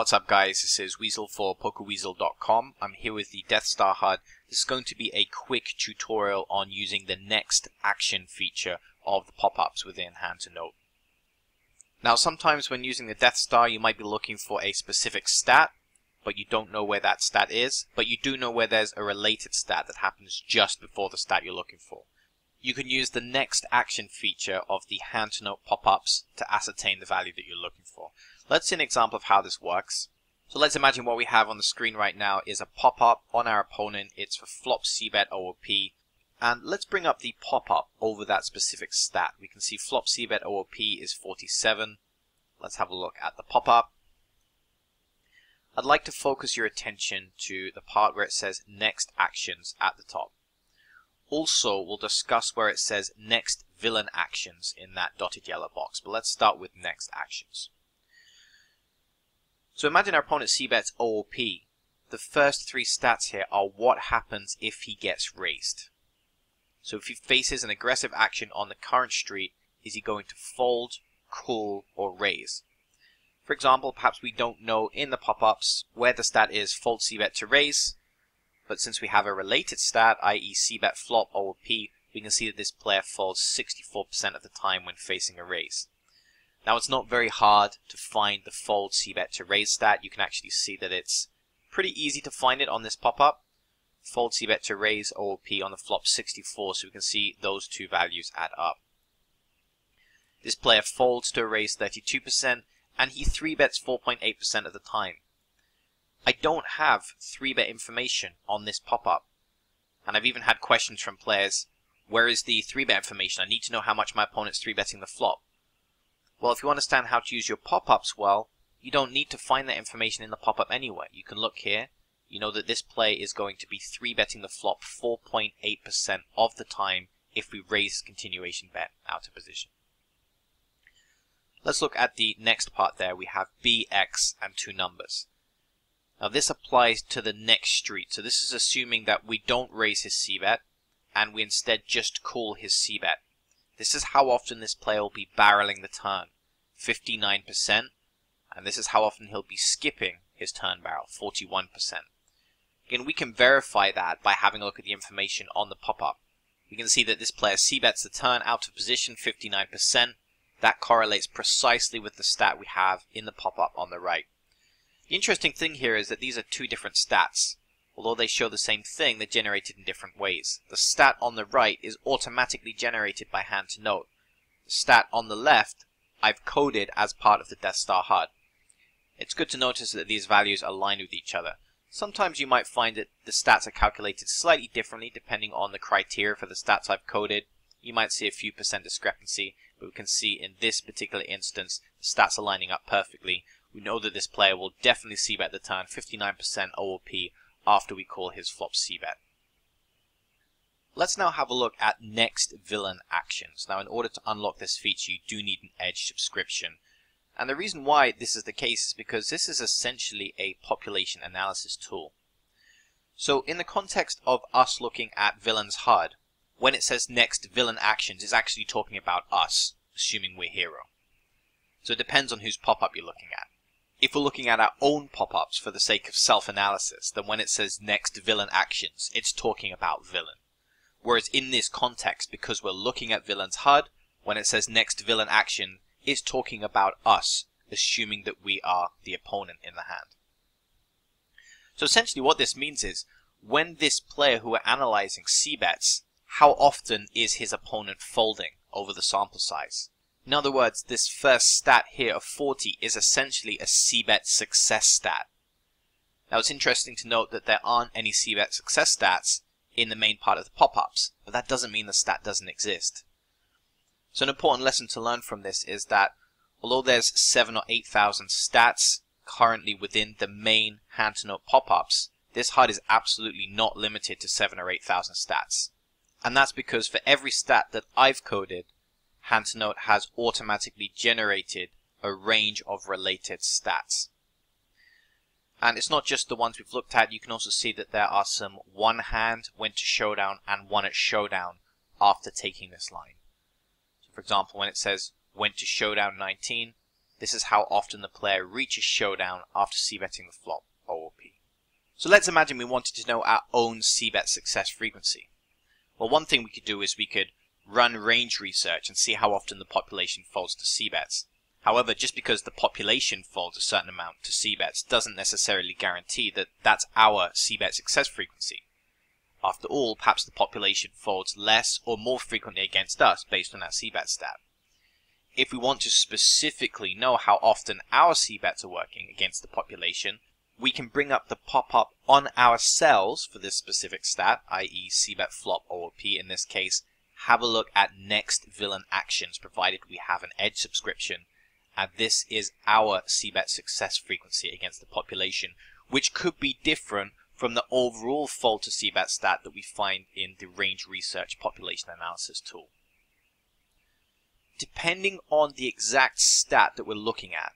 what's up guys, this is Weasel for PokerWeasel.com. I'm here with the Death Star HUD. This is going to be a quick tutorial on using the next action feature of the pop-ups within Hand2Note. Now sometimes when using the Death Star you might be looking for a specific stat, but you don't know where that stat is, but you do know where there's a related stat that happens just before the stat you're looking for. You can use the next action feature of the Hand2Note pop-ups to ascertain the value that you're looking for. Let's see an example of how this works. So let's imagine what we have on the screen right now is a pop-up on our opponent. It's for flop c-bet OOP. And let's bring up the pop-up over that specific stat. We can see flop c-bet OOP is 47. Let's have a look at the pop-up. I'd like to focus your attention to the part where it says next actions at the top. Also, we'll discuss where it says next villain actions in that dotted yellow box. But let's start with next actions. So imagine our opponent c-bets OOP. The first three stats here are what happens if he gets raised. So if he faces an aggressive action on the current street, is he going to fold, call, or raise? For example, perhaps we don't know in the pop-ups where the stat is fold c-bet to raise, but since we have a related stat, i.e. c-bet flop OOP, we can see that this player folds 64% of the time when facing a raise. Now it's not very hard to find the fold c-bet to raise stat. You can actually see that it's pretty easy to find it on this pop-up. Fold c-bet to raise OOP on the flop 64, so we can see those two values add up. This player folds to a raise 32%, and he 3-bets 4.8% of the time. I don't have 3-bet information on this pop-up. And I've even had questions from players, where is the 3-bet information? I need to know how much my opponent's 3-betting the flop. Well, if you understand how to use your pop-ups well, you don't need to find that information in the pop-up anyway. You can look here. You know that this play is going to be 3-betting the flop 4.8% of the time if we raise continuation bet out of position. Let's look at the next part there. We have B, X, and two numbers. Now this applies to the next street. So this is assuming that we don't raise his C-bet, and we instead just call his C-bet. This is how often this player will be barreling the turn, 59%, and this is how often he'll be skipping his turn barrel, 41%. Again, we can verify that by having a look at the information on the pop-up. We can see that this player c-bets the turn out of position 59%. That correlates precisely with the stat we have in the pop-up on the right. The interesting thing here is that these are two different stats. Although they show the same thing, they're generated in different ways. The stat on the right is automatically generated by Hand2Note. The stat on the left, I've coded as part of the Death Star HUD. It's good to notice that these values align with each other. Sometimes you might find that the stats are calculated slightly differently depending on the criteria for the stats I've coded. You might see a few percent discrepancy, but we can see in this particular instance, the stats are lining up perfectly. We know that this player will definitely c-bet the turn 59% OOP after we call his flop c-bet. Let's now have a look at next villain actions. Now in order to unlock this feature you do need an Edge subscription. And the reason why this is the case is because this is essentially a population analysis tool. So in the context of us looking at villain's HUD, when it says next villain actions, it's actually talking about us, assuming we're hero. So it depends on whose pop-up you're looking at if we're looking at our own pop-ups for the sake of self-analysis, then when it says next villain actions, it's talking about villain. Whereas in this context, because we're looking at villain's HUD, when it says next villain action, it's talking about us, assuming that we are the opponent in the hand. So essentially what this means is, when this player who we're analyzing c-bets, how often is his opponent folding over the sample size? In other words, this first stat here of 40 is essentially a c-bet success stat. Now it's interesting to note that there aren't any c-bet success stats in the main part of the pop-ups, but that doesn't mean the stat doesn't exist. So an important lesson to learn from this is that although there's 7 or 8,000 stats currently within the main Hand2Note pop-ups, this HUD is absolutely not limited to 7 or 8,000 stats. And that's because for every stat that I've coded, hand has automatically generated a range of related stats. And it's not just the ones we've looked at, you can also see that there are some won hand, went to showdown, and won at showdown after taking this line. So for example, when it says went to showdown 19, this is how often the player reaches showdown after c-betting the flop OOP. So let's imagine we wanted to know our own c-bet success frequency. Well, one thing we could do is we could run range research and see how often the population folds to c-bets. However, just because the population folds a certain amount to c-bets doesn't necessarily guarantee that that's our c-bet success frequency. After all, perhaps the population folds less or more frequently against us based on our c-bet stat. If we want to specifically know how often our c-bets are working against the population, we can bring up the pop-up on our cells for this specific stat, i.e. c-bet flop OOP in this case, have a look at next villain actions provided we have an edge subscription and this is our c-bet success frequency against the population which could be different from the overall fold to c-bet stat that we find in the range research population analysis tool. Depending on the exact stat that we're looking at,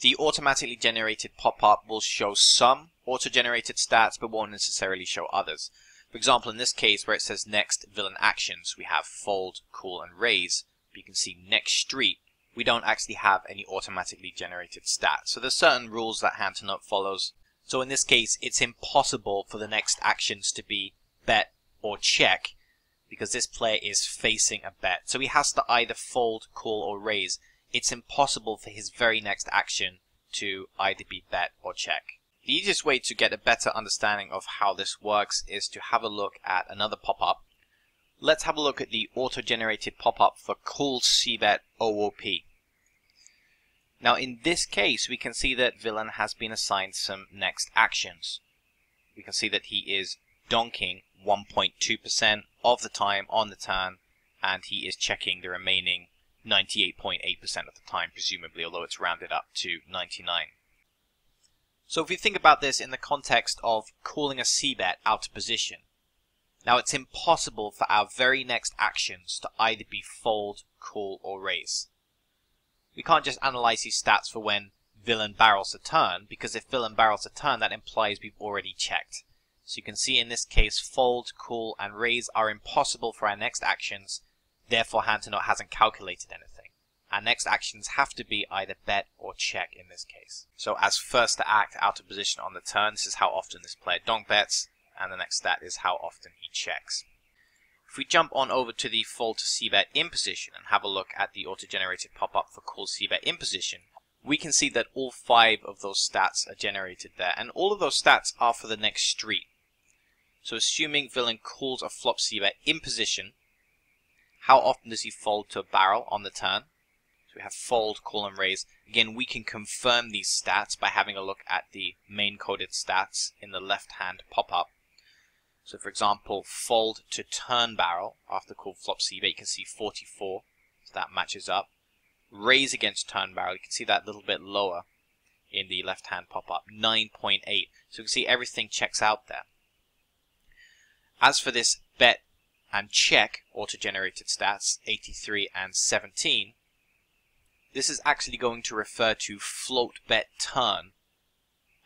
the automatically generated pop-up will show some auto-generated stats but won't necessarily show others. For example, in this case where it says next villain actions, we have fold, call, and raise. But you can see next street, we don't actually have any automatically generated stats. So there's certain rules that Hand2Note follows. So in this case, it's impossible for the next actions to be bet or check because this player is facing a bet. So he has to either fold, call, or raise. It's impossible for his very next action to either be bet or check. The easiest way to get a better understanding of how this works is to have a look at another pop-up. Let's have a look at the auto-generated pop-up for Call CBET OOP. Now in this case, we can see that Villain has been assigned some next actions. We can see that he is donking 1.2% of the time on the turn, and he is checking the remaining 98.8% of the time, presumably, although it's rounded up to 99. So if we think about this in the context of calling a c-bet out of position, now it's impossible for our very next actions to either be fold, call, or raise. We can't just analyze these stats for when villain barrels a turn, because if villain barrels a turn, that implies we've already checked. So you can see in this case, fold, call, and raise are impossible for our next actions, therefore hand to hasn't calculated anything. Our next actions have to be either bet or check in this case. So as first to act out of position on the turn, this is how often this player donk bets, and the next stat is how often he checks. If we jump on over to the fold to c-bet in position and have a look at the auto-generated pop-up for call c-bet in position, we can see that all five of those stats are generated there, and all of those stats are for the next street. So assuming villain calls a flop c-bet in position, how often does he fold to a barrel on the turn? We have fold, call, and raise. Again, we can confirm these stats by having a look at the main coded stats in the left-hand pop-up. So for example, fold to turn barrel after call flop c bet, you can see 44, so that matches up. Raise against turn barrel, you can see that a little bit lower in the left-hand pop-up, 9.8. So you can see everything checks out there. As for this bet and check auto-generated stats, 83 and 17, this is actually going to refer to float bet turn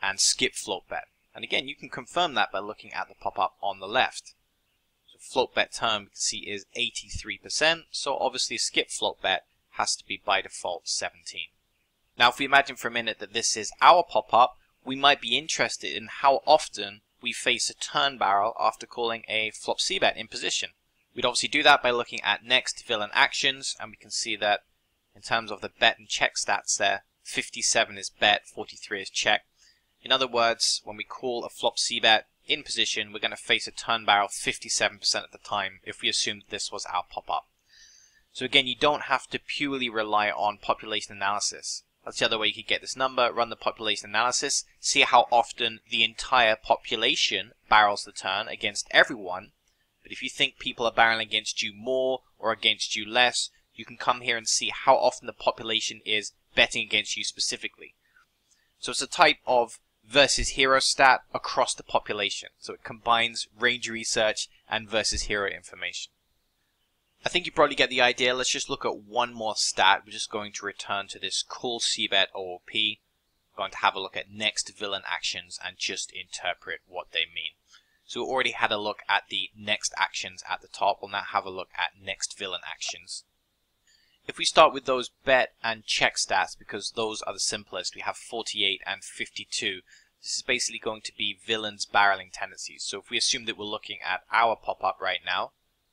and skip float bet. And again, you can confirm that by looking at the pop-up on the left. So float bet turn, we can see, is 83%. So obviously skip float bet has to be by default 17. Now, if we imagine for a minute that this is our pop-up, we might be interested in how often we face a turn barrel after calling a flop C bet in position. We'd obviously do that by looking at next villain actions, and we can see that in terms of the bet and check stats there. 57 is bet, 43 is check. In other words, when we call a flop c-bet in position, we're going to face a turn barrel 57% of the time if we assume this was our pop-up. So again, you don't have to purely rely on population analysis. That's the other way you could get this number, run the population analysis, see how often the entire population barrels the turn against everyone. But if you think people are barreling against you more or against you less, you can come here and see how often the population is betting against you specifically. So it's a type of versus hero stat across the population. So it combines range research and versus hero information. I think you probably get the idea. Let's just look at one more stat. We're just going to return to this call CBET OOP. We're going to have a look at next villain actions and just interpret what they mean. So we already had a look at the next actions at the top. We'll now have a look at next villain actions. If we start with those bet and check stats, because those are the simplest, we have 48 and 52. This is basically going to be villain's barreling tendencies. So if we assume that we're looking at our pop-up right now,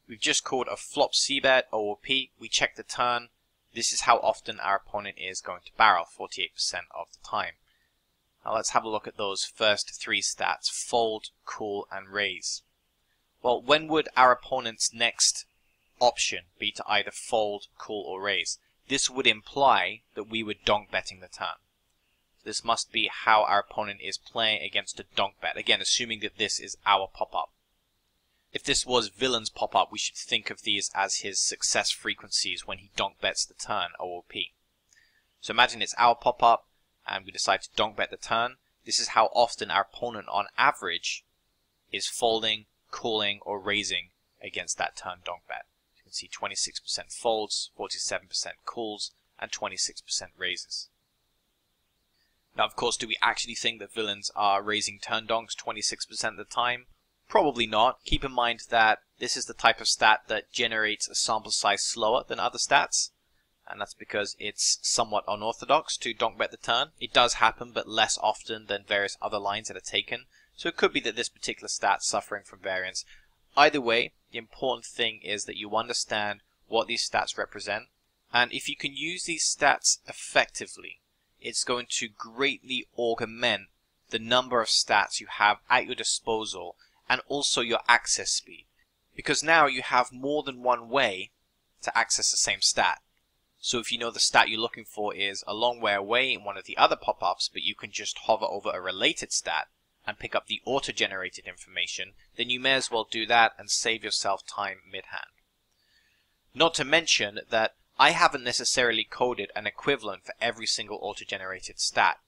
we've just called a flop c-bet OOP, we check the turn, this is how often our opponent is going to barrel, 48% of the time. Now let's have a look at those first three stats, fold, call, and raise. Well, when would our opponent's next option be to either fold, call, or raise? This would imply that we were donk betting the turn. This must be how our opponent is playing against a donk bet. Again, assuming that this is our pop-up. If this was villain's pop-up, we should think of these as his success frequencies when he donk bets the turn, OOP. So imagine it's our pop-up, and we decide to donk bet the turn. This is how often our opponent, on average, is folding, calling, or raising against that turn donk bet. Can see 26% folds, 47% calls, and 26% raises. Now, of course, do we actually think that villains are raising turn donks 26% of the time? Probably not. Keep in mind that this is the type of stat that generates a sample size slower than other stats. And that's because it's somewhat unorthodox to donk bet the turn. It does happen, but less often than various other lines that are taken. So it could be that this particular stat's suffering from variance. Either way, the important thing is that you understand what these stats represent. And if you can use these stats effectively, it's going to greatly augment the number of stats you have at your disposal and also your access speed. Because now you have more than one way to access the same stat. So if you know the stat you're looking for is a long way away in one of the other pop-ups, but you can just hover over a related stat and pick up the auto-generated information, then you may as well do that and save yourself time mid-hand. Not to mention that I haven't necessarily coded an equivalent for every single auto-generated stat.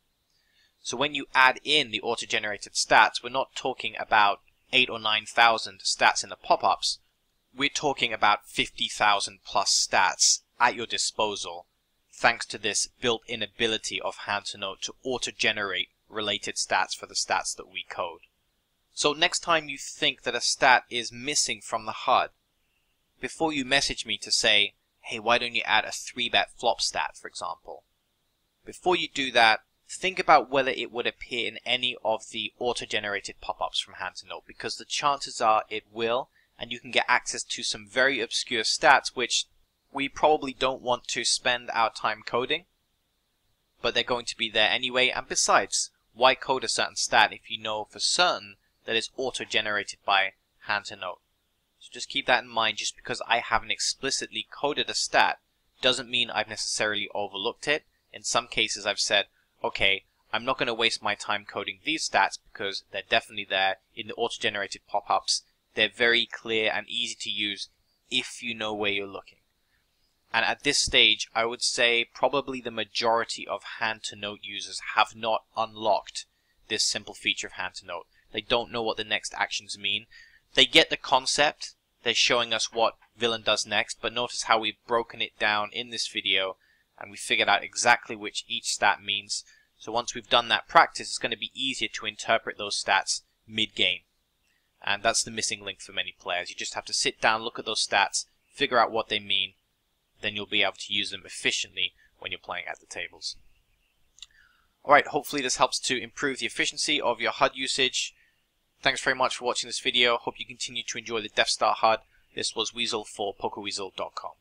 So when you add in the auto-generated stats, we're not talking about eight or nine thousand stats in the pop-ups, we're talking about 50,000 plus stats at your disposal thanks to this built-in ability of Hand2Note to auto-generate related stats for the stats that we code. So next time you think that a stat is missing from the HUD, before you message me to say, hey, why don't you add a 3-bet flop stat, for example, before you do that, think about whether it would appear in any of the auto-generated pop-ups from Hand2Note because the chances are it will and you can get access to some very obscure stats which we probably don't want to spend our time coding but they're going to be there anyway and besides why code a certain stat if you know for certain that it's auto-generated by Hand2Note so just keep that in mind just because I haven't explicitly coded a stat doesn't mean I've necessarily overlooked it in some cases I've said okay, I'm not going to waste my time coding these stats because they're definitely there in the auto-generated pop-ups. They're very clear and easy to use if you know where you're looking. And at this stage, I would say probably the majority of Hand2Note users have not unlocked this simple feature of Hand2Note. They don't know what the next actions mean. They get the concept. They're showing us what villain does next, but notice how we've broken it down in this video and we figured out exactly which each stat means. So once we've done that practice, it's going to be easier to interpret those stats mid-game. And that's the missing link for many players. You just have to sit down, look at those stats, figure out what they mean, then you'll be able to use them efficiently when you're playing at the tables. Alright, hopefully this helps to improve the efficiency of your HUD usage. Thanks very much for watching this video. Hope you continue to enjoy the Death Star HUD. This was Weasel for PokerWeasel.com.